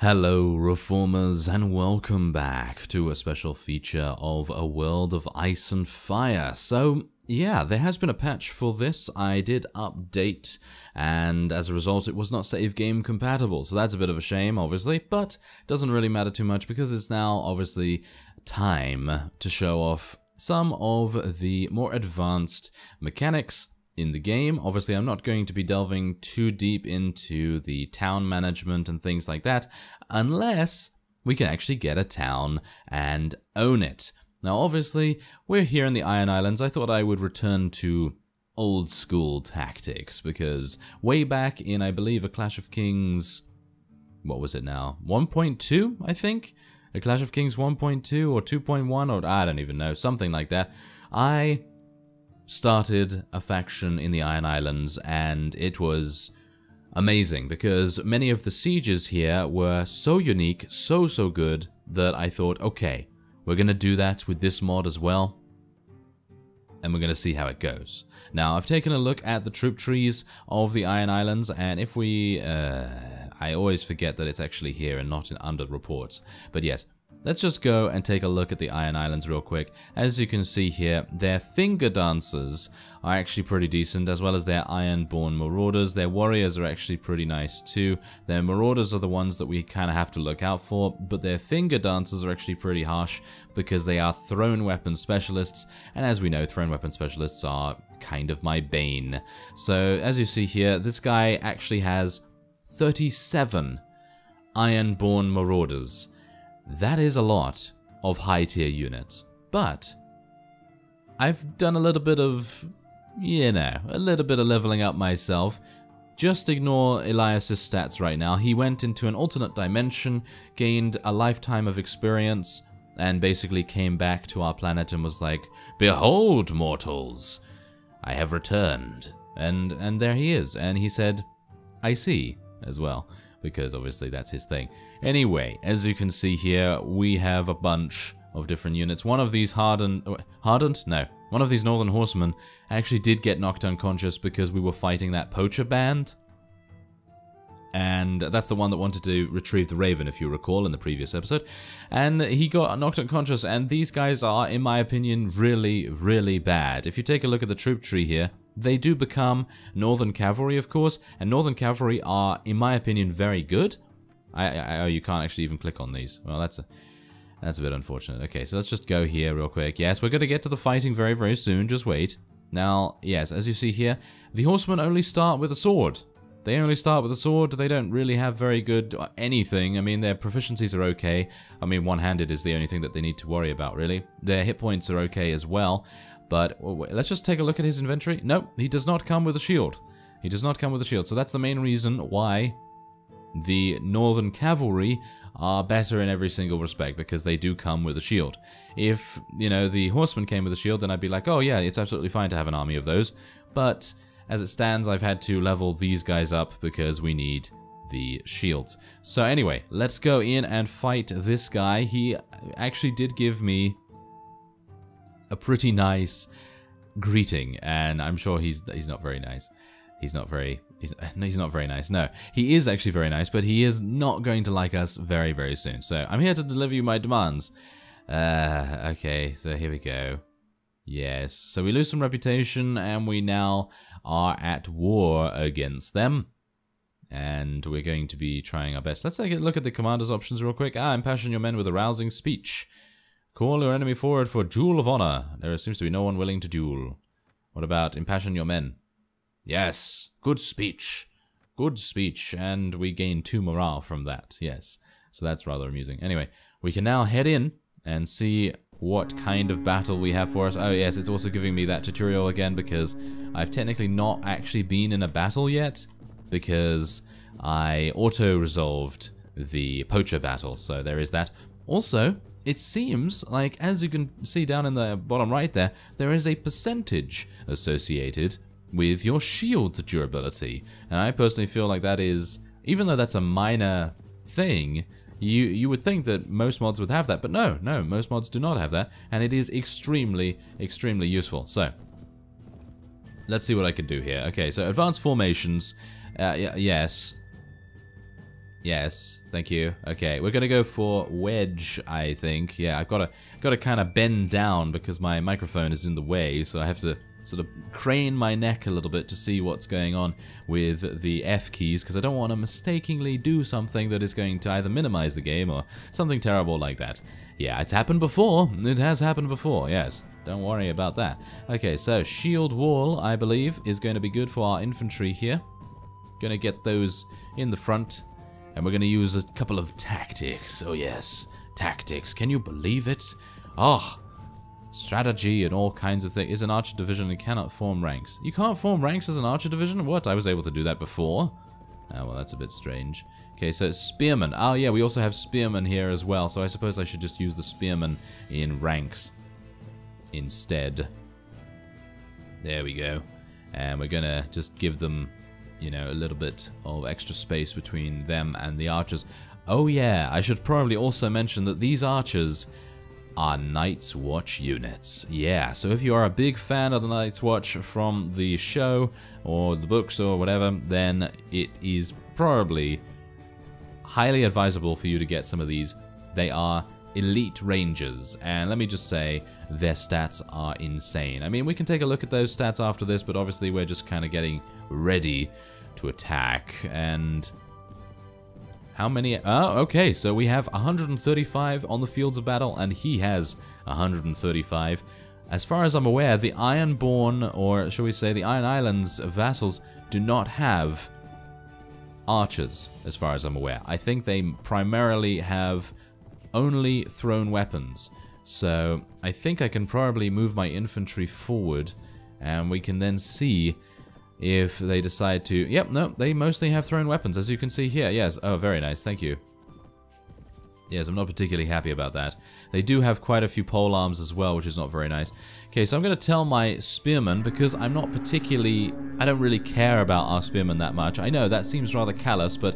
Hello, reformers, and welcome back to a special feature of A World of Ice and Fire. So, yeah, there has been a patch for this. I did update, and as a result, it was not save game compatible. So that's a bit of a shame, obviously, but doesn't really matter too much because it's now obviously time to show off some of the more advanced mechanics in the game. Obviously, I'm not going to be delving too deep into the town management and things like that, unless we can actually get a town and own it. Now, obviously, we're here in the Iron Islands. I thought I would return to old school tactics, because way back in, I believe, a Clash of Kings, what was it now? 1.2, I think? A Clash of Kings 1.2 or 2.1 or I don't even know, something like that. I started a faction in the Iron Islands, and it was amazing because many of the sieges here were so unique, so, so good that I thought, okay, we're going to do that with this mod as well. And we're going to see how it goes. Now, I've taken a look at the troop trees of the Iron Islands, and if we... Uh, I always forget that it's actually here and not in under reports. But yes, Let's just go and take a look at the Iron Islands real quick. As you can see here, their finger dancers are actually pretty decent, as well as their Ironborn Marauders. Their warriors are actually pretty nice too. Their Marauders are the ones that we kind of have to look out for, but their finger dancers are actually pretty harsh because they are thrown weapon specialists, and as we know, thrown weapon specialists are kind of my bane. So, as you see here, this guy actually has 37 Ironborn Marauders. That is a lot of high tier units. But I've done a little bit of, you know, a little bit of leveling up myself. Just ignore Elias's stats right now. He went into an alternate dimension, gained a lifetime of experience, and basically came back to our planet and was like, Behold, mortals, I have returned. And, and there he is. And he said, I see, as well because obviously that's his thing. Anyway, as you can see here, we have a bunch of different units. One of these hardened... Uh, hardened? No. One of these Northern Horsemen actually did get knocked unconscious because we were fighting that poacher band. And that's the one that wanted to retrieve the Raven, if you recall, in the previous episode. And he got knocked unconscious, and these guys are, in my opinion, really, really bad. If you take a look at the troop tree here, they do become Northern Cavalry, of course, and Northern Cavalry are, in my opinion, very good. I, I, oh, you can't actually even click on these. Well, that's a that's a bit unfortunate. Okay, so let's just go here real quick. Yes, we're going to get to the fighting very, very soon. Just wait. Now, yes, as you see here, the horsemen only start with a sword. They only start with a sword. They don't really have very good uh, anything. I mean, their proficiencies are okay. I mean, one-handed is the only thing that they need to worry about, really. Their hit points are okay as well. But let's just take a look at his inventory. Nope, he does not come with a shield. He does not come with a shield. So that's the main reason why the Northern Cavalry are better in every single respect because they do come with a shield. If, you know, the horsemen came with a shield, then I'd be like, oh yeah, it's absolutely fine to have an army of those. But as it stands, I've had to level these guys up because we need the shields. So anyway, let's go in and fight this guy. He actually did give me a pretty nice greeting, and I'm sure he's he's not very nice. He's not very he's he's not very nice. No, he is actually very nice, but he is not going to like us very very soon. So I'm here to deliver you my demands. Uh, okay, so here we go. Yes, so we lose some reputation, and we now are at war against them. And we're going to be trying our best. Let's take a look at the commander's options real quick. Ah, impassion your men with a rousing speech. Call your enemy forward for a duel of honor. There seems to be no one willing to duel. What about impassion your men? Yes, good speech. Good speech, and we gain two morale from that, yes. So that's rather amusing. Anyway, we can now head in and see what kind of battle we have for us. Oh yes, it's also giving me that tutorial again because I've technically not actually been in a battle yet because I auto-resolved the poacher battle, so there is that. Also, it seems like, as you can see down in the bottom right there, there is a percentage associated with your shield durability. And I personally feel like that is, even though that's a minor thing, you you would think that most mods would have that, but no, no, most mods do not have that, and it is extremely, extremely useful. So, let's see what I can do here. Okay, so advanced formations, uh, yes, Yes, thank you. Okay, we're gonna go for wedge, I think. Yeah, I've got to got to kind of bend down because my microphone is in the way, so I have to sort of crane my neck a little bit to see what's going on with the F keys because I don't want to mistakenly do something that is going to either minimize the game or something terrible like that. Yeah, it's happened before. It has happened before, yes. Don't worry about that. Okay, so shield wall, I believe, is going to be good for our infantry here. Gonna get those in the front. And we're gonna use a couple of tactics. Oh yes, tactics. Can you believe it? Oh, strategy and all kinds of things. Is an archer division and cannot form ranks. You can't form ranks as an archer division? What? I was able to do that before. Oh, well, that's a bit strange. Okay, so spearmen. Oh, yeah, we also have spearmen here as well, so I suppose I should just use the spearmen in ranks instead. There we go. And we're gonna just give them, you know, a little bit of extra space between them and the archers. Oh yeah, I should probably also mention that these archers are Night's Watch units. Yeah, so if you are a big fan of the Night's Watch from the show or the books or whatever, then it is probably highly advisable for you to get some of these. They are elite rangers, and let me just say, their stats are insane. I mean, we can take a look at those stats after this, but obviously we're just kind of getting ready to attack, and how many? Oh, okay, so we have 135 on the fields of battle, and he has 135. As far as I'm aware, the Ironborn, or shall we say the Iron Islands vassals, do not have archers, as far as I'm aware. I think they primarily have only thrown weapons. So I think I can probably move my infantry forward, and we can then see if they decide to... Yep, no, they mostly have thrown weapons, as you can see here. Yes, oh, very nice, thank you. Yes, I'm not particularly happy about that. They do have quite a few pole arms as well, which is not very nice. Okay, so I'm going to tell my spearmen, because I'm not particularly... I don't really care about our spearmen that much. I know, that seems rather callous, but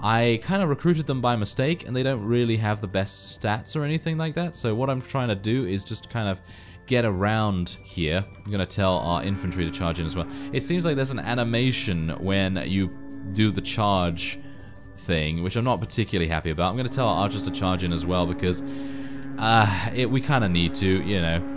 I kind of recruited them by mistake, and they don't really have the best stats or anything like that. So what I'm trying to do is just kind of get around here. I'm going to tell our infantry to charge in as well. It seems like there's an animation when you do the charge thing, which I'm not particularly happy about. I'm going to tell our archers to charge in as well because uh, it, we kind of need to, you know.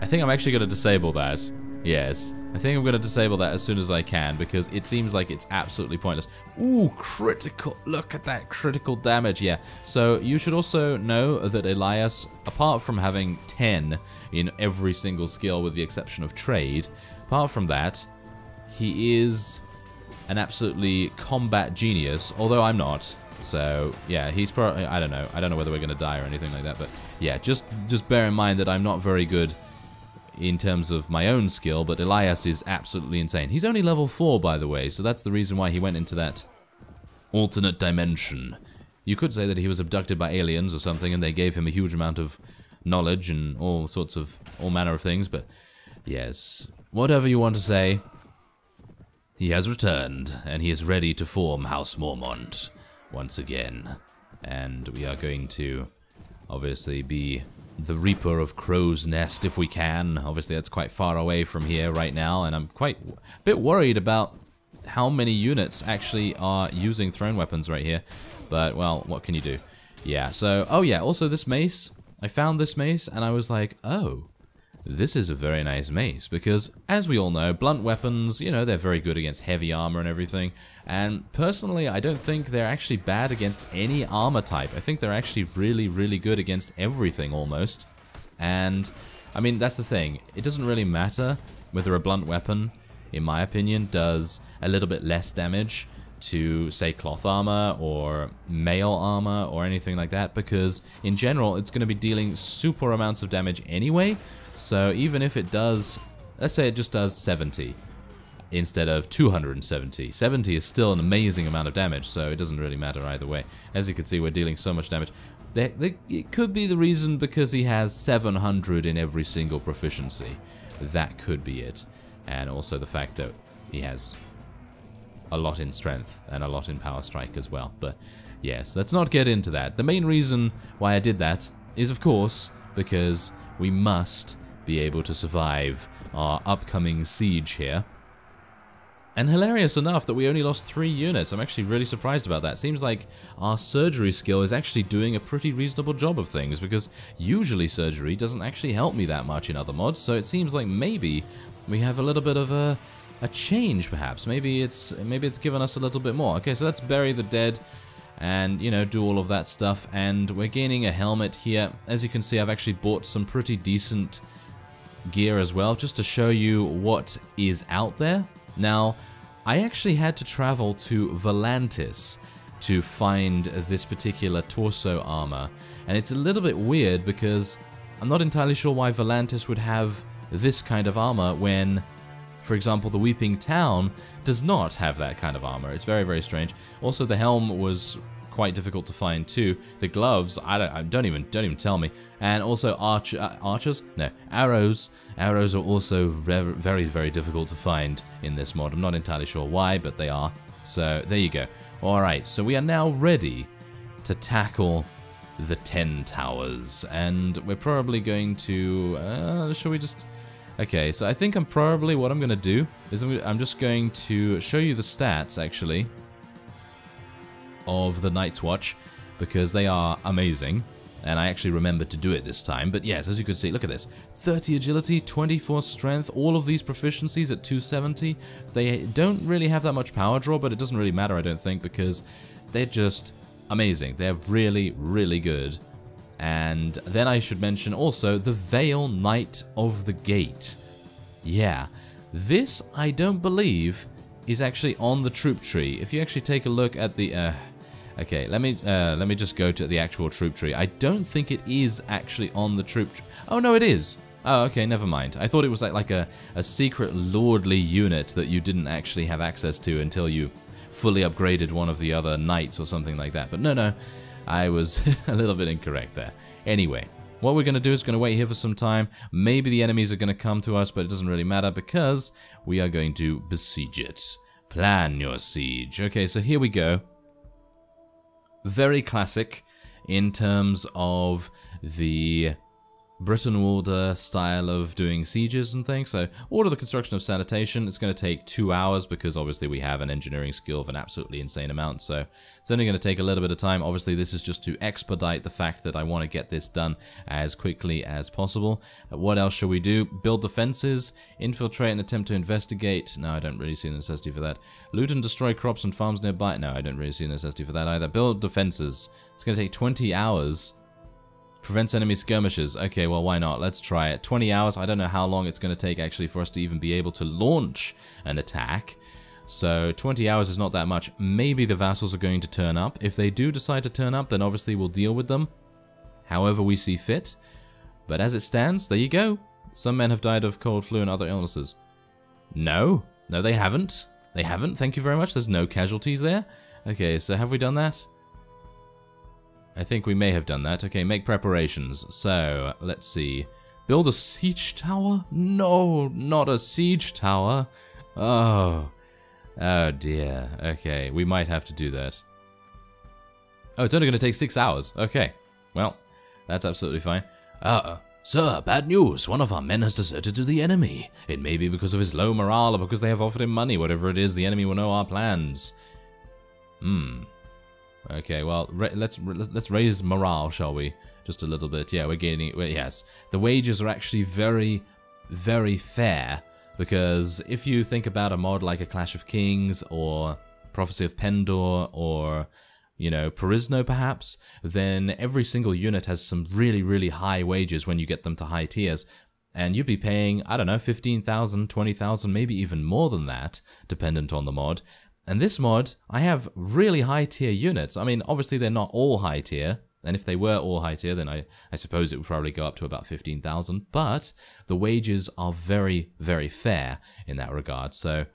I think I'm actually going to disable that. Yes. I think I'm going to disable that as soon as I can because it seems like it's absolutely pointless. Ooh, critical. Look at that critical damage. Yeah. So you should also know that Elias, apart from having 10 in every single skill with the exception of trade, apart from that, he is an absolutely combat genius, although I'm not. So, yeah, he's probably, I don't know. I don't know whether we're going to die or anything like that, but yeah, just, just bear in mind that I'm not very good in terms of my own skill, but Elias is absolutely insane. He's only level 4, by the way, so that's the reason why he went into that alternate dimension. You could say that he was abducted by aliens or something, and they gave him a huge amount of knowledge and all sorts of, all manner of things, but yes, whatever you want to say, he has returned, and he is ready to form House Mormont once again. And we are going to obviously be the Reaper of Crow's Nest if we can. Obviously, that's quite far away from here right now, and I'm quite a bit worried about how many units actually are using thrown weapons right here. But, well, what can you do? Yeah, so, oh yeah, also this mace. I found this mace, and I was like, oh, this is a very nice mace, because, as we all know, blunt weapons, you know, they're very good against heavy armor and everything, and personally, I don't think they're actually bad against any armor type. I think they're actually really, really good against everything, almost. And, I mean, that's the thing. It doesn't really matter whether a blunt weapon, in my opinion, does a little bit less damage to, say, cloth armor or mail armor or anything like that, because in general, it's going to be dealing super amounts of damage anyway, so even if it does, let's say it just does 70 instead of 270. 70 is still an amazing amount of damage, so it doesn't really matter either way. As you can see, we're dealing so much damage. They, they, it could be the reason because he has 700 in every single proficiency. That could be it. And also the fact that he has a lot in strength and a lot in power strike as well. But yes, let's not get into that. The main reason why I did that is, of course, because we must be able to survive our upcoming siege here. And hilarious enough that we only lost three units. I'm actually really surprised about that. Seems like our surgery skill is actually doing a pretty reasonable job of things because usually surgery doesn't actually help me that much in other mods. So it seems like maybe we have a little bit of a, a change perhaps. Maybe it's maybe it's given us a little bit more. Okay, so let's bury the dead and you know do all of that stuff and we're gaining a helmet here as you can see I've actually bought some pretty decent gear as well just to show you what is out there now, I actually had to travel to Volantis to find this particular torso armor, and it's a little bit weird because I'm not entirely sure why Volantis would have this kind of armor when, for example, the Weeping Town does not have that kind of armor. It's very, very strange. Also, the helm was quite difficult to find too. The gloves, I don't, I don't even, don't even tell me. And also arch, uh, archers, no, arrows. Arrows are also very, very, difficult to find in this mod. I'm not entirely sure why, but they are. So there you go. All right, so we are now ready to tackle the Ten Towers, and we're probably going to. Uh, shall we just? Okay, so I think I'm probably what I'm going to do is I'm, I'm just going to show you the stats actually of the Night's Watch because they are amazing. And I actually remembered to do it this time. But yes, as you can see, look at this. 30 agility, 24 strength, all of these proficiencies at 270. They don't really have that much power draw, but it doesn't really matter, I don't think, because they're just amazing. They're really, really good. And then I should mention also the Vale Knight of the Gate. Yeah, this I don't believe is actually on the troop tree. If you actually take a look at the... Uh, Okay, let me uh, let me just go to the actual troop tree. I don't think it is actually on the troop. Oh, no, it is. Oh, okay, never mind. I thought it was like, like a, a secret lordly unit that you didn't actually have access to until you fully upgraded one of the other knights or something like that. But no, no, I was a little bit incorrect there. Anyway, what we're going to do is going to wait here for some time. Maybe the enemies are going to come to us, but it doesn't really matter because we are going to besiege it. Plan your siege. Okay, so here we go very classic in terms of the Brytenwalda style of doing sieges and things. So order the construction of sanitation. It's going to take two hours because obviously we have an engineering skill of an absolutely insane amount. So it's only going to take a little bit of time. Obviously this is just to expedite the fact that I want to get this done as quickly as possible. Uh, what else shall we do? Build defenses, infiltrate and attempt to investigate. No, I don't really see the necessity for that. Loot and destroy crops and farms nearby. No, I don't really see the necessity for that either. Build defenses. It's going to take 20 hours Prevents enemy skirmishes. Okay, well, why not? Let's try it. 20 hours. I don't know how long it's going to take, actually, for us to even be able to launch an attack. So 20 hours is not that much. Maybe the vassals are going to turn up. If they do decide to turn up, then obviously we'll deal with them however we see fit. But as it stands, there you go. Some men have died of cold flu and other illnesses. No. No, they haven't. They haven't. Thank you very much. There's no casualties there. Okay, so have we done that? I think we may have done that. Okay, make preparations. So, let's see. Build a siege tower? No, not a siege tower. Oh. Oh dear. Okay, we might have to do that. Oh, it's only going to take six hours. Okay. Well, that's absolutely fine. Uh, sir, bad news. One of our men has deserted to the enemy. It may be because of his low morale or because they have offered him money. Whatever it is, the enemy will know our plans. Hmm. Okay, well, let's let's raise morale, shall we? Just a little bit. Yeah, we're gaining. yes, the wages are actually very, very fair because if you think about a mod like a Clash of Kings or Prophecy of Pendor or you know, Perisno perhaps, then every single unit has some really, really high wages when you get them to high tiers. And you'd be paying, I don't know, 15,000, 20,000, maybe even more than that, dependent on the mod. And this mod, I have really high tier units. I mean, obviously they're not all high tier, and if they were all high tier, then I, I suppose it would probably go up to about 15,000. But the wages are very, very fair in that regard. So,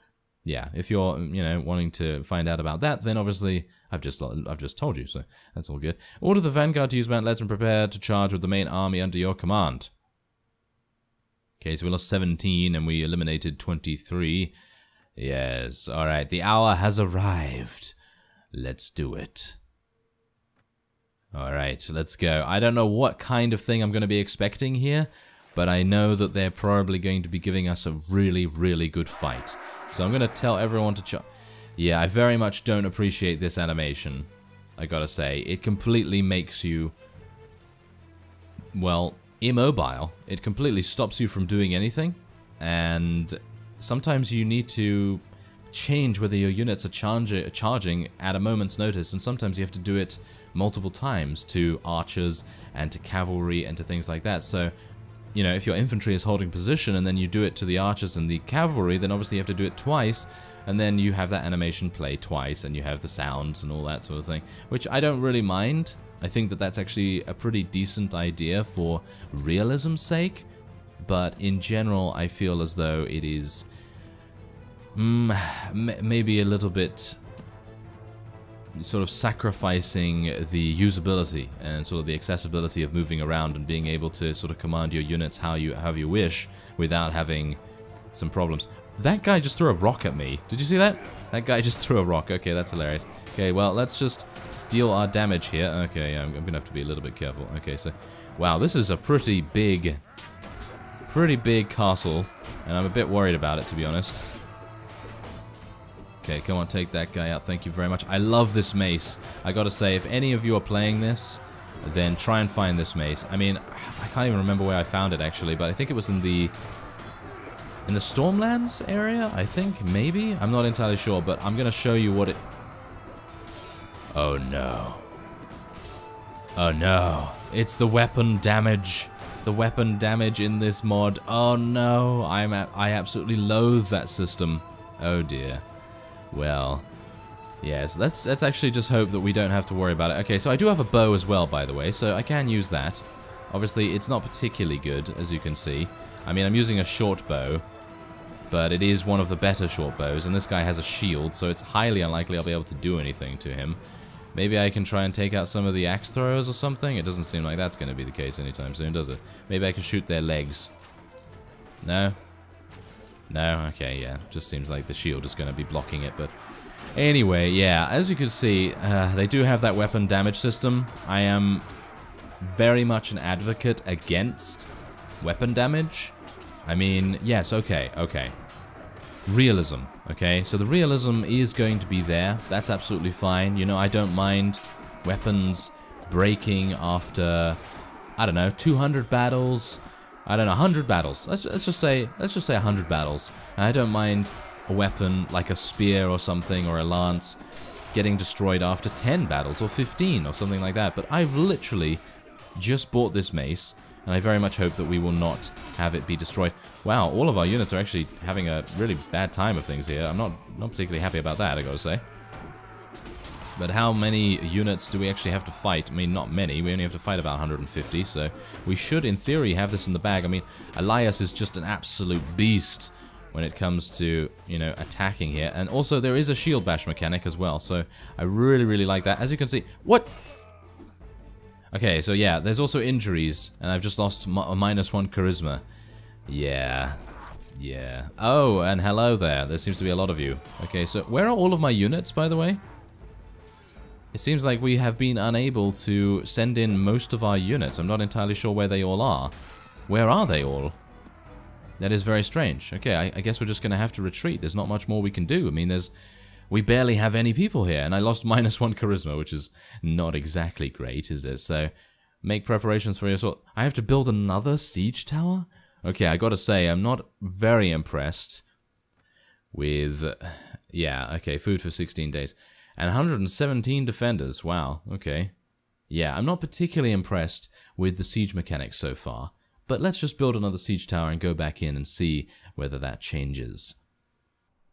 yeah, if you're, you know, wanting to find out about that, then obviously I've just I've just told you, so that's all good. Order the Vanguard to use Mount and prepare to charge with the main army under your command. Okay, so we lost 17 and we eliminated 23. Yes, alright, the hour has arrived. Let's do it. Alright, let's go. I don't know what kind of thing I'm going to be expecting here, but I know that they're probably going to be giving us a really, really good fight. So I'm going to tell everyone to charge. Yeah, I very much don't appreciate this animation, I gotta say. It completely makes you, well, immobile. It completely stops you from doing anything, and sometimes you need to change whether your units are charging at a moment's notice, and sometimes you have to do it multiple times to archers and to cavalry and to things like that. So, you know, if your infantry is holding position and then you do it to the archers and the cavalry, then obviously you have to do it twice, and then you have that animation play twice, and you have the sounds and all that sort of thing, which I don't really mind. I think that that's actually a pretty decent idea for realism's sake, but in general, I feel as though it is mm, maybe a little bit sort of sacrificing the usability and sort of the accessibility of moving around and being able to sort of command your units how you how you wish without having some problems. That guy just threw a rock at me. Did you see that? That guy just threw a rock. Okay, that's hilarious. Okay, well, let's just deal our damage here. Okay, I'm, I'm gonna have to be a little bit careful. Okay, so, wow, this is a pretty big, pretty big castle, and I'm a bit worried about it, to be honest. Okay, come on, take that guy out. Thank you very much. I love this mace. I gotta say, if any of you are playing this, then try and find this mace. I mean, I can't even remember where I found it, actually, but I think it was in the... In the Stormlands area, I think, maybe? I'm not entirely sure, but I'm gonna show you what it... Oh, no. Oh, no. It's the weapon damage. The weapon damage in this mod. Oh, no. I'm I absolutely loathe that system. Oh, dear. Well, yes, let's, let's actually just hope that we don't have to worry about it. Okay, so I do have a bow as well, by the way, so I can use that. Obviously, it's not particularly good, as you can see. I mean, I'm using a short bow, but it is one of the better short bows, and this guy has a shield, so it's highly unlikely I'll be able to do anything to him. Maybe I can try and take out some of the axe throwers or something? It doesn't seem like that's going to be the case anytime soon, does it? Maybe I can shoot their legs. No? No? Okay, yeah. Just seems like the shield is going to be blocking it, but... Anyway, yeah, as you can see, uh, they do have that weapon damage system. I am very much an advocate against weapon damage. I mean, yes, okay, okay. Realism, okay? So the realism is going to be there. That's absolutely fine. You know, I don't mind weapons breaking after, I don't know, 200 battles, I don't know, 100 battles. Let's, let's just say, let's just say 100 battles. And I don't mind a weapon like a spear or something or a lance getting destroyed after 10 battles or 15 or something like that. But I've literally just bought this mace and I very much hope that we will not have it be destroyed. Wow, all of our units are actually having a really bad time of things here. I'm not, not particularly happy about that, I gotta say. But how many units do we actually have to fight? I mean, not many. We only have to fight about 150, so we should, in theory, have this in the bag. I mean, Elias is just an absolute beast when it comes to, you know, attacking here. And also, there is a shield bash mechanic as well, so I really, really like that. As you can see... What? Okay, so yeah, there's also injuries, and I've just lost minus one charisma. Yeah, yeah. Oh, and hello there. There seems to be a lot of you. Okay, so where are all of my units, by the way? It seems like we have been unable to send in most of our units. I'm not entirely sure where they all are. Where are they all? That is very strange. Okay, I, I guess we're just going to have to retreat. There's not much more we can do. I mean, there's... We barely have any people here, and I lost minus one charisma, which is not exactly great, is it? So, make preparations for your assault. I have to build another siege tower? Okay, I gotta say, I'm not very impressed with... Yeah, okay, food for 16 days. And 117 defenders. Wow, okay. Yeah, I'm not particularly impressed with the siege mechanics so far, but let's just build another siege tower and go back in and see whether that changes.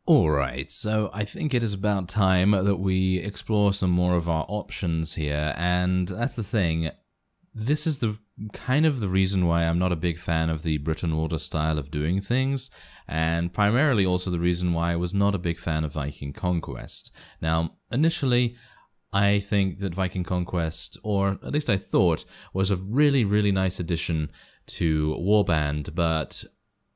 Alright, so I think it is about time that we explore some more of our options here, and that's the thing, this is the kind of the reason why I'm not a big fan of the Brytenwalda style of doing things, and primarily also the reason why I was not a big fan of Viking Conquest. Now, initially, I think that Viking Conquest, or at least I thought, was a really, really nice addition to Warband, but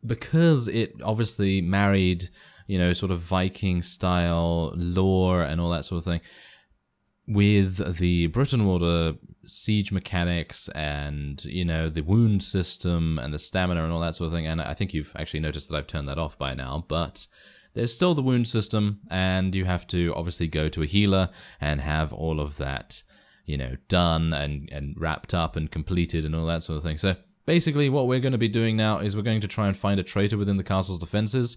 because it obviously married, you know, sort of Viking style lore and all that sort of thing, with the Brytenwalda siege mechanics and, you know, the wound system and the stamina and all that sort of thing, and I think you've actually noticed that I've turned that off by now, but there's still the wound system, and you have to obviously go to a healer and have all of that, you know, done and, and wrapped up and completed and all that sort of thing. So basically what we're going to be doing now is we're going to try and find a traitor within the castle's defenses,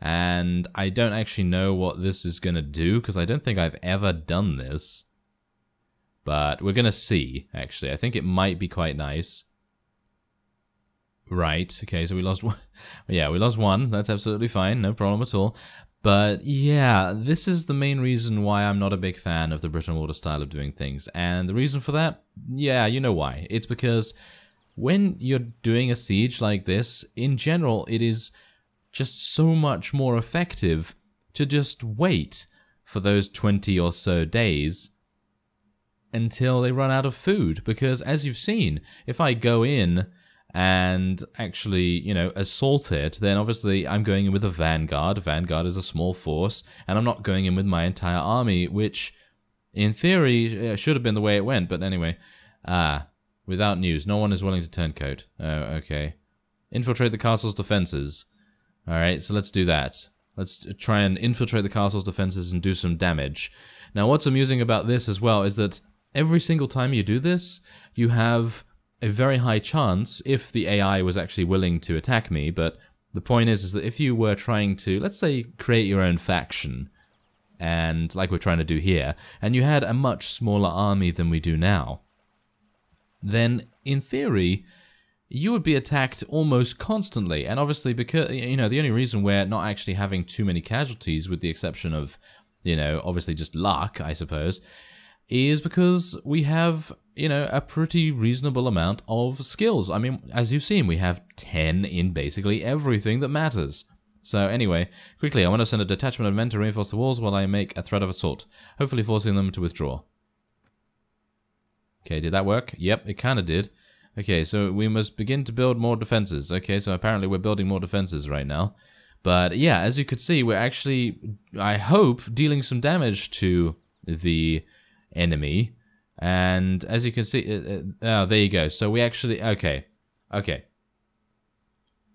and I don't actually know what this is going to do, because I don't think I've ever done this. But we're going to see, actually. I think it might be quite nice. Right, okay, so we lost one. yeah, we lost one. That's absolutely fine. No problem at all. But yeah, this is the main reason why I'm not a big fan of the Brytenwalda style of doing things. And the reason for that? Yeah, you know why. It's because when you're doing a siege like this, in general, it is just so much more effective to just wait for those 20 or so days until they run out of food. Because as you've seen, if I go in and actually, you know, assault it, then obviously I'm going in with a vanguard. Vanguard is a small force, and I'm not going in with my entire army, which in theory should have been the way it went. But anyway, ah, without news, no one is willing to turn coat. Oh, okay. Infiltrate the castle's defenses. Alright, so let's do that. Let's try and infiltrate the castle's defenses and do some damage. Now, what's amusing about this as well is that every single time you do this, you have a very high chance, if the AI was actually willing to attack me, but the point is, is that if you were trying to, let's say, create your own faction, and like we're trying to do here, and you had a much smaller army than we do now, then in theory, you would be attacked almost constantly. And obviously, because, you know, the only reason we're not actually having too many casualties, with the exception of, you know, obviously just luck, I suppose, is because we have, you know, a pretty reasonable amount of skills. I mean, as you've seen, we have 10 in basically everything that matters. So anyway, quickly, I want to send a detachment of men to reinforce the walls while I make a threat of assault, hopefully forcing them to withdraw. Okay, did that work? Yep, it kind of did. Okay, so we must begin to build more defenses. Okay, so apparently we're building more defenses right now. But yeah, as you could see, we're actually, I hope, dealing some damage to the enemy. And as you can see, uh, uh, there you go. So we actually, okay, okay.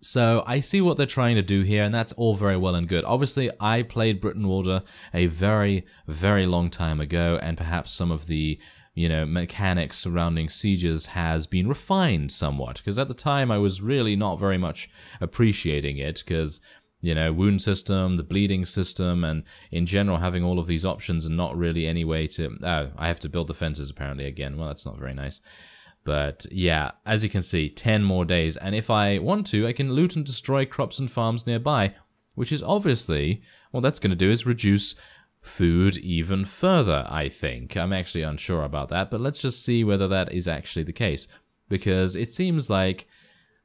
So I see what they're trying to do here, and that's all very well and good. Obviously, I played Brytenwalda a very, very long time ago, and perhaps some of the you know, mechanics surrounding sieges has been refined somewhat. Because at the time, I was really not very much appreciating it, because you know, wound system, the bleeding system, and in general having all of these options and not really any way to. Oh, I have to build defenses apparently again. Well, that's not very nice. But yeah, as you can see, 10 more days. And if I want to, I can loot and destroy crops and farms nearby, which is obviously, what that's going to do is reduce food even further, I think. I'm actually unsure about that, but let's just see whether that is actually the case. Because it seems like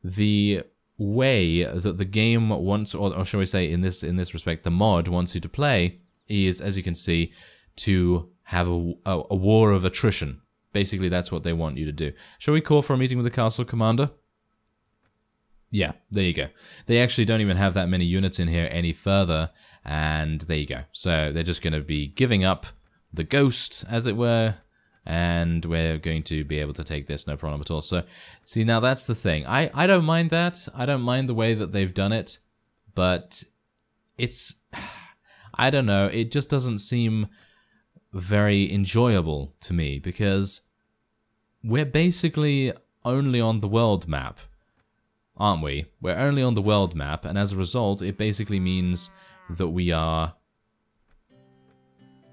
the way that the game wants, or, or shall we say, in this in this respect, the mod wants you to play is, as you can see, to have a, a, a war of attrition. Basically, that's what they want you to do. Shall we call for a meeting with the castle commander? Yeah, there you go. They actually don't even have that many units in here any further, and there you go. So they're just going to be giving up the ghost, as it were, and we're going to be able to take this no problem at all. So, see, now that's the thing. I, I don't mind that. I don't mind the way that they've done it, but it's, I don't know, it just doesn't seem very enjoyable to me because we're basically only on the world map, aren't we? We're only on the world map, and as a result, it basically means that we are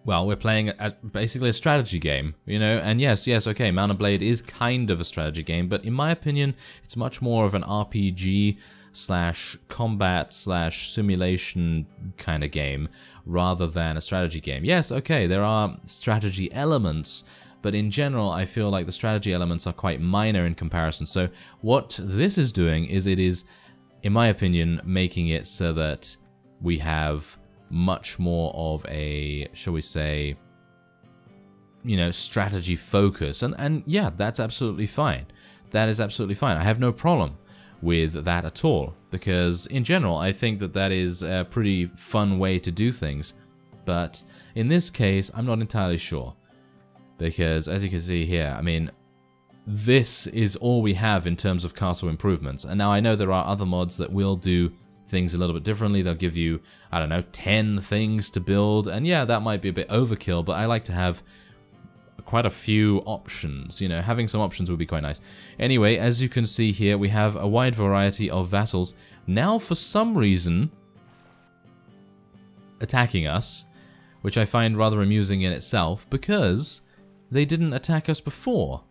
well, we're playing a, basically a strategy game, you know, and yes, yes, okay, and Blade is kind of a strategy game, but in my opinion, it's much more of an RPG slash combat slash simulation kind of game rather than a strategy game. Yes, okay, there are strategy elements, but in general, I feel like the strategy elements are quite minor in comparison. So what this is doing is it is, in my opinion, making it so that we have much more of a, shall we say, you know, strategy focus. And, and yeah, that's absolutely fine. That is absolutely fine. I have no problem with that at all. Because in general, I think that that is a pretty fun way to do things. But in this case, I'm not entirely sure. Because, as you can see here, I mean, this is all we have in terms of castle improvements. And now I know there are other mods that will do things a little bit differently. They'll give you, I don't know, 10 things to build. And yeah, that might be a bit overkill, but I like to have quite a few options. You know, having some options would be quite nice. Anyway, as you can see here, we have a wide variety of vassals. Now, for some reason, attacking us, which I find rather amusing in itself, because they didn't attack us before.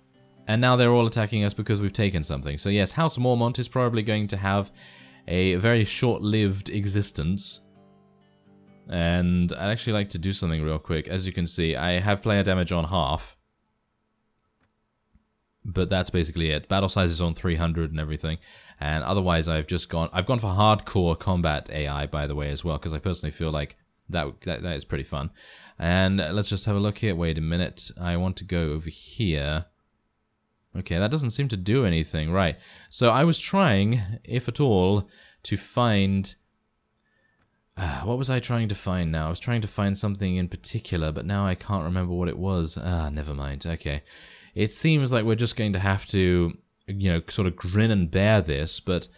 And now they're all attacking us because we've taken something. So yes, House Mormont is probably going to have a very short-lived existence. And I'd actually like to do something real quick. As you can see, I have player damage on half. But that's basically it. Battle size is on 300 and everything. And otherwise, I've just gone... I've gone for hardcore combat AI, by the way, as well. Because I personally feel like that, that, that is pretty fun. And let's just have a look here. Wait a minute. I want to go over here. Okay, that doesn't seem to do anything. Right. So I was trying, if at all, to find... Uh, what was I trying to find now? I was trying to find something in particular, but now I can't remember what it was. Ah, never mind. Okay. It seems like we're just going to have to, you know, sort of grin and bear this, but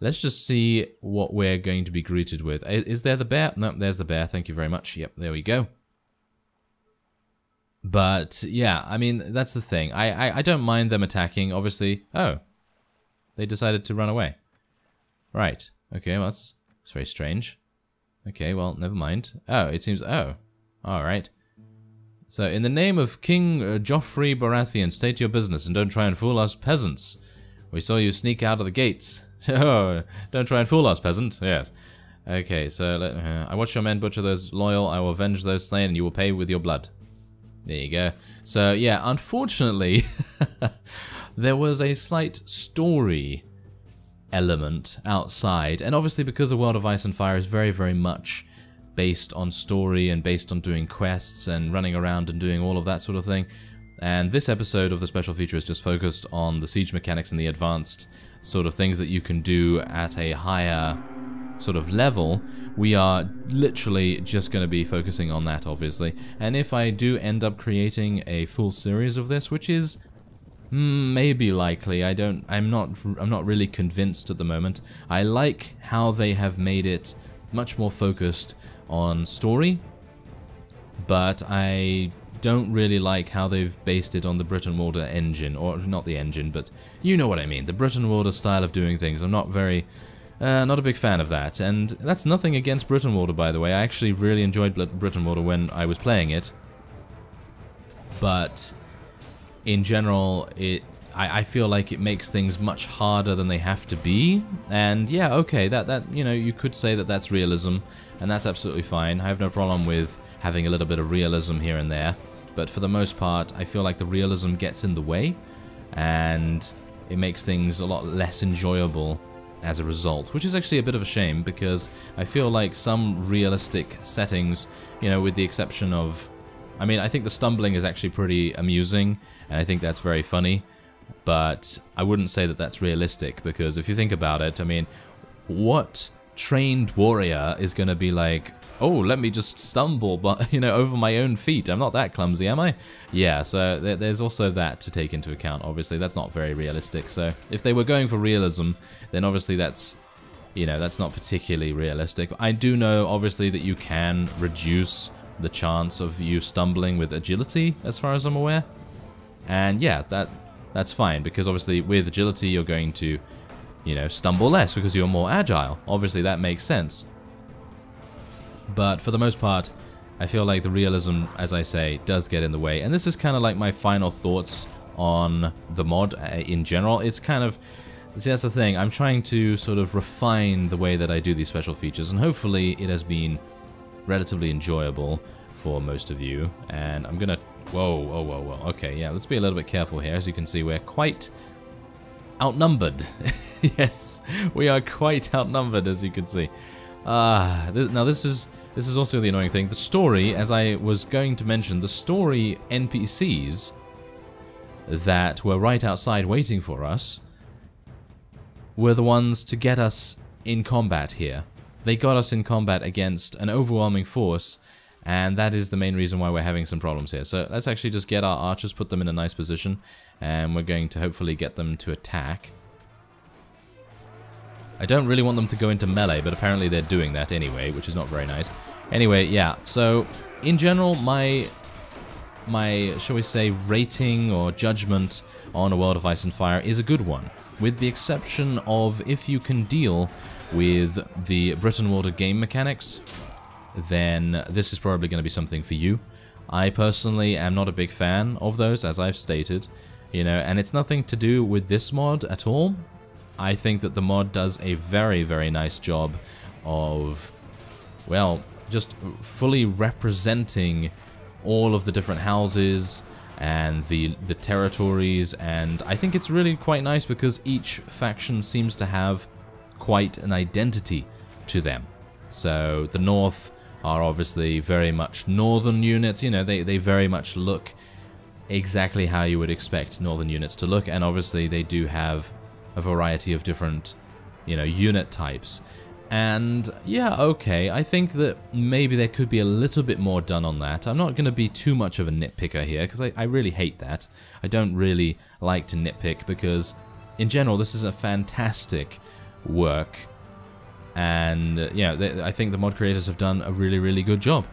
let's just see what we're going to be greeted with. Is there the bear? No, there's the bear. Thank you very much. Yep, there we go. But yeah, I mean that's the thing. I, I I don't mind them attacking. Obviously, oh, they decided to run away. Right. Okay. Well, that's that's very strange. Okay. Well, never mind. Oh, it seems. Oh, all right. So, in the name of King uh, Joffrey Baratheon, state your business and don't try and fool us peasants. We saw you sneak out of the gates. oh, don't try and fool us, peasant. Yes. Okay, so let, uh, I watch your men butcher those loyal. I will avenge those slain, and you will pay with your blood. There you go. So yeah, unfortunately, there was a slight story element outside, and obviously because the World of Ice and Fire is very, very much based on story and based on doing quests and running around and doing all of that sort of thing. And this episode of the special feature is just focused on the siege mechanics and the advanced sort of things that you can do at a higher sort of level, we are literally just going to be focusing on that, obviously. And if I do end up creating a full series of this, which is maybe likely, I don't, I'm not, I'm not really convinced at the moment. I like how they have made it much more focused on story, but I don't really like how they've based it on the Brytenwalda engine, or not the engine, but you know what I mean, the Brytenwalda style of doing things. I'm not very uh, not a big fan of that, and that's nothing against Brytenwalda, by the way. I actually really enjoyed Brytenwalda when I was playing it. But, in general, it I, I feel like it makes things much harder than they have to be. And yeah, okay, that, that you know, you could say that that's realism, and that's absolutely fine. I have no problem with having a little bit of realism here and there. But for the most part, I feel like the realism gets in the way, and it makes things a lot less enjoyable as a result, which is actually a bit of a shame because I feel like some realistic settings, you know, with the exception of, I mean, I think the stumbling is actually pretty amusing, and I think that's very funny, but I wouldn't say that that's realistic because if you think about it, I mean, what trained warrior is going to be like, oh, let me just stumble, but you know, over my own feet. I'm not that clumsy, am I? Yeah, so th there's also that to take into account. Obviously, that's not very realistic. So if they were going for realism, then obviously that's, you know, that's not particularly realistic. I do know, obviously, that you can reduce the chance of you stumbling with agility, as far as I'm aware. And yeah, that that's fine, because obviously with agility, you're going to, you know, stumble less because you're more agile. Obviously, that makes sense. But for the most part, I feel like the realism, as I say, does get in the way. And this is kind of like my final thoughts on the mod uh, in general. It's kind of... See, that's the thing. I'm trying to sort of refine the way that I do these special features, and hopefully it has been relatively enjoyable for most of you. And I'm gonna... Whoa, whoa, whoa, whoa. Okay, yeah, let's be a little bit careful here. As you can see, we're quite outnumbered. yes, we are quite outnumbered, as you can see. Ah, uh, th now this is this is also the annoying thing. The story, as I was going to mention, the story NPCs that were right outside waiting for us were the ones to get us in combat here. They got us in combat against an overwhelming force, And that is the main reason why we're having some problems here. So let's actually just get our archers, put them in a nice position, and we're going to hopefully get them to attack. I don't really want them to go into melee, but apparently they're doing that anyway, which is not very nice. Anyway, yeah, so in general, my, my, shall we say, rating or judgment on A World of Ice and Fire is a good one, with the exception of if you can deal with the Brytenwalda game mechanics, then this is probably going to be something for you. I personally am not a big fan of those, as I've stated, you know, and it's nothing to do with this mod at all. I think that the mod does a very, very nice job of, well, just fully representing all of the different houses and the the territories. And I think it's really quite nice because each faction seems to have quite an identity to them. So the North are obviously very much northern units, you know, they, they very much look exactly how you would expect northern units to look. And obviously they do have a variety of different, you know, unit types. And yeah, okay, I think that maybe there could be a little bit more done on that. I'm not going to be too much of a nitpicker here, because I, I really hate that. I don't really like to nitpick, because in general, this is a fantastic work. And, uh, yeah, they, I think the mod creators have done a really, really good job.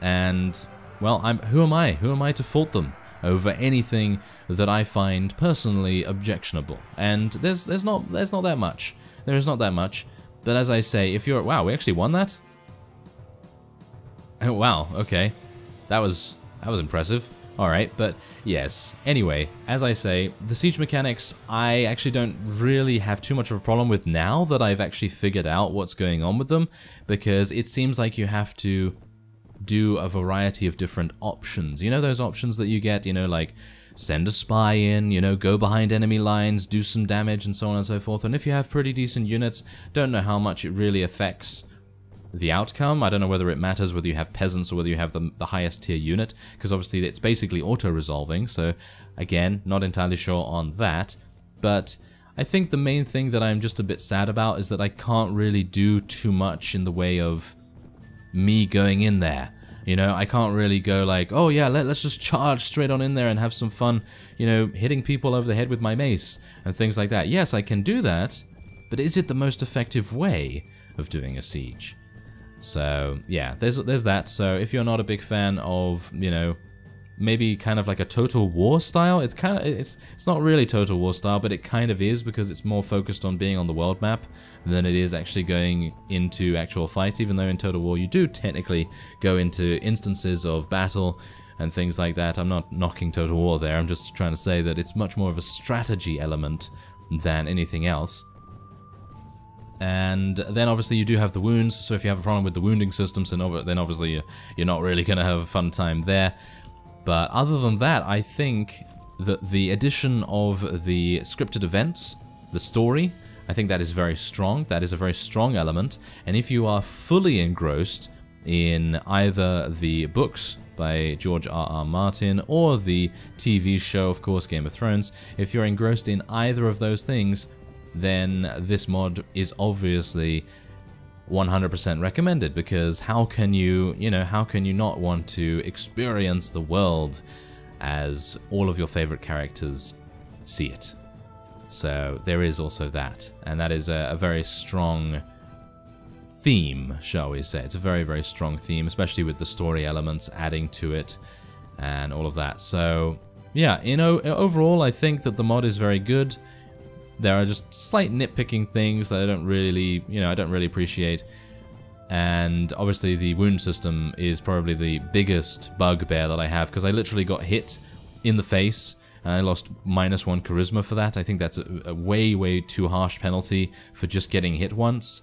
And, well, I'm who am I? Who am I to fault them? Over anything that I find personally objectionable. And there's there's not there's not that much. There is not that much. But as I say, if you're... Wow, we actually won that? Oh, wow, okay. That was... That was impressive. Alright, but yes. Anyway, as I say, the siege mechanics I actually don't really have too much of a problem with now that I've actually figured out what's going on with them, because it seems like you have to do a variety of different options. You know those options that you get, you know, like send a spy in, you know, go behind enemy lines, do some damage, and so on and so forth. And if you have pretty decent units, don't know how much it really affects the outcome. I don't know whether it matters whether you have peasants or whether you have the, the highest tier unit, because obviously it's basically auto-resolving, so again, not entirely sure on that. But I think the main thing that I'm just a bit sad about is that I can't really do too much in the way of me going in there. You know, I can't really go like, oh yeah, let, us just charge straight on in there and have some fun, you know, hitting people over the head with my mace and things like that. Yes, I can do that, but is it the most effective way of doing a siege? So, yeah, there's there's that. So, if you're not a big fan of, you know, maybe kind of like a Total War style. It's kind of it's it's not really Total War style, but it kind of is because it's more focused on being on the world map than it is actually going into actual fights. Even though in Total War you do technically go into instances of battle and things like that. I'm not knocking Total War there. I'm just trying to say that it's much more of a strategy element than anything else. And then obviously you do have the wounds, so if you have a problem with the wounding systems, and over then obviously you're not really going to have a fun time there. But other than that, I think that the addition of the scripted events, the story, I think that is very strong. That is a very strong element. And if you are fully engrossed in either the books by George R. R. Martin or the TV show, of course, Game of Thrones, if you're engrossed in either of those things, then this mod is obviously 100% recommended because how can you, you know, how can you not want to experience the world as all of your favorite characters see it? So there is also that, and that is a, a very strong theme, shall we say. It's a very, very strong theme, especially with the story elements adding to it and all of that. So yeah, you know, overall I think that the mod is very good. There are just slight nitpicking things that I don't really, you know, I don't really appreciate. And obviously the wound system is probably the biggest bugbear that I have because I literally got hit in the face and I lost minus one charisma for that. I think that's a, a way, way too harsh penalty for just getting hit once.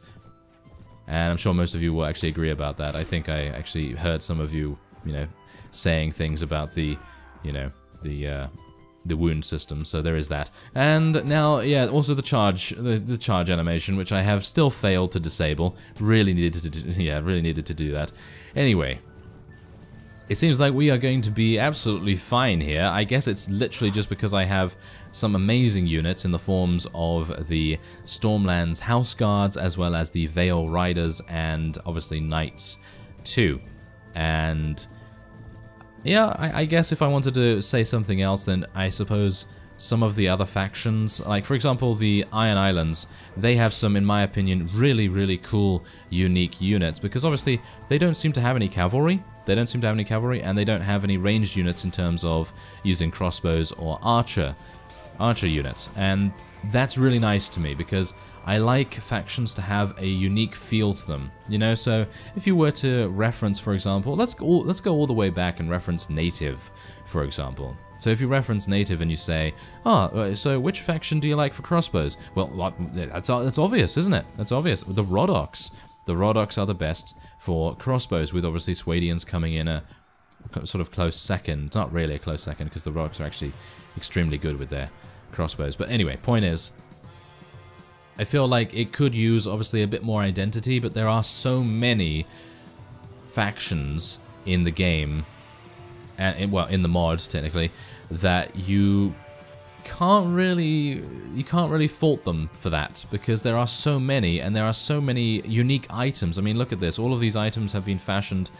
And I'm sure most of you will actually agree about that. I think I actually heard some of you, you know, saying things about the, you know, the uh, the wound system, so there is that. And now, yeah, also the charge, the, the charge animation, which I have still failed to disable. Really needed to, do, yeah, really needed to do that. Anyway, it seems like we are going to be absolutely fine here. I guess it's literally just because I have some amazing units in the forms of the Stormlands House Guards, as well as the Vale Riders, and obviously Knights too. And yeah, I, I guess if I wanted to say something else, then I suppose some of the other factions, like for example the Iron Islands, they have some, in my opinion, really, really cool, unique units, because obviously they don't seem to have any cavalry, they don't seem to have any cavalry, and they don't have any ranged units in terms of using crossbows or archer, archer units, and that's really nice to me, because I like factions to have a unique feel to them, you know, so if you were to reference, for example, let's go, let's go all the way back and reference Native, for example. So if you reference native and you say, ah, oh, so which faction do you like for crossbows? Well, that's, that's obvious, isn't it? That's obvious. The Rhodoks. The Rhodoks are the best for crossbows, with obviously Swadians coming in a sort of close second. Not really a close second, because the Rhodoks are actually extremely good with their crossbows. But anyway, point is, I feel like it could use, obviously, a bit more identity, but there are so many factions in the game and well in the mods technically that you can't really you can't really fault them for that because there are so many and there are so many unique items. I mean, look at this. All of these items have been fashioned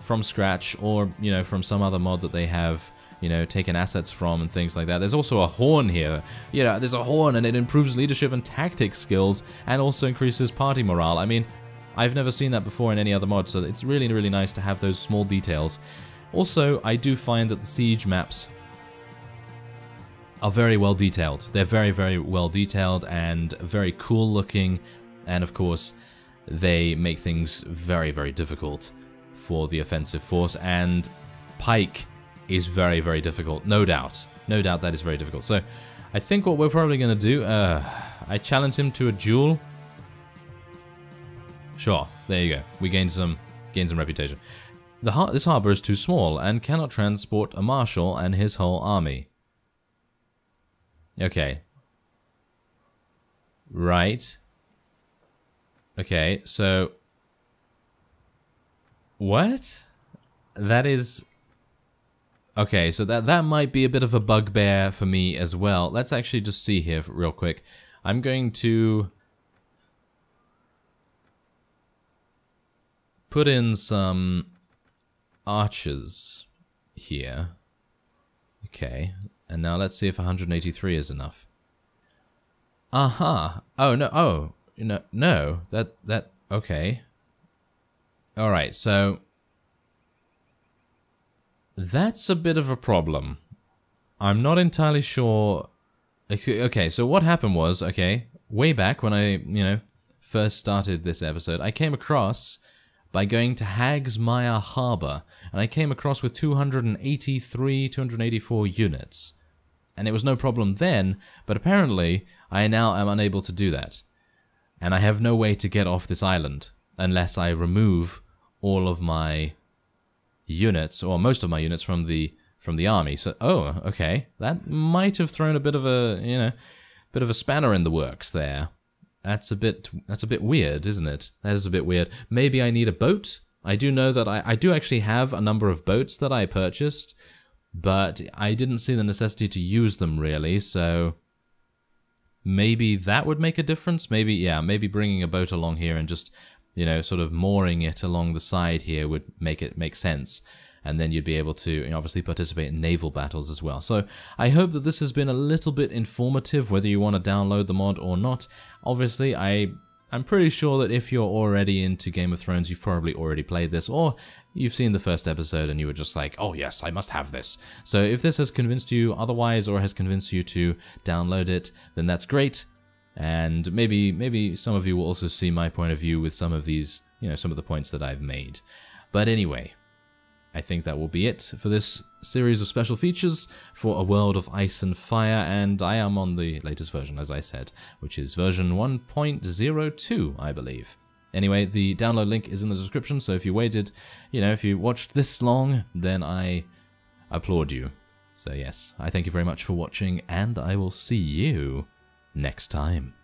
from scratch or, you know, from some other mod that they have, you know, taken assets from and things like that. There's also a horn here. You know, there's a horn and it improves leadership and tactics skills and also increases party morale. I mean, I've never seen that before in any other mod, so it's really, really nice to have those small details. Also, I do find that the siege maps are very well detailed. They're very, very well detailed and very cool looking. And of course, they make things very, very difficult for the offensive force. And Pyke is very, very difficult. No doubt. No doubt that is very difficult. So I think what we're probably going to do, uh, I challenge him to a duel. Sure, there you go. We gain some, gain some reputation. Har this harbor is too small and cannot transport a marshal and his whole army. Okay. Right. Okay, so... What? That is... Okay, so that, that might be a bit of a bugbear for me as well. Let's actually just see here real quick. I'm going to... Put in some archers here. Okay, and now let's see if 183 is enough. Aha! Uh -huh. Oh, no, oh, you no, no, that, that, okay. Alright, so... That's a bit of a problem. I'm not entirely sure... Okay, so what happened was, okay, way back when I, you know, first started this episode, I came across by going to Hagsmire Harbour, and I came across with 283, 284 units. And it was no problem then, but apparently I now am unable to do that. And I have no way to get off this island unless I remove all of my units, or most of my units from the from the army. So, oh, okay, that might have thrown a bit of a, you know, bit of a spanner in the works there. That's a bit that's a bit weird, isn't it? That is a bit weird. Maybe I need a boat. I do know that I, I do actually have a number of boats that I purchased, but I didn't see the necessity to use them really, so maybe that would make a difference. Maybe, yeah, maybe bringing a boat along here and just, you know, sort of mooring it along the side here would make it make sense and then you'd be able to obviously participate in naval battles as well. So I hope that this has been a little bit informative, whether you want to download the mod or not. Obviously, I I'm pretty sure that if you're already into Game of Thrones, you've probably already played this, or you've seen the first episode and you were just like, oh yes, I must have this. So if this has convinced you otherwise, or has convinced you to download it, then that's great. And maybe maybe some of you will also see my point of view with some of these, you know, some of the points that I've made. But anyway, I think that will be it for this series of special features for A World of Ice and Fire, and I am on the latest version, as I said, which is version 1.02, I believe. Anyway, the download link is in the description, so if you waited, you know, if you watched this long, then I applaud you. So yes, I thank you very much for watching, and I will see you next time.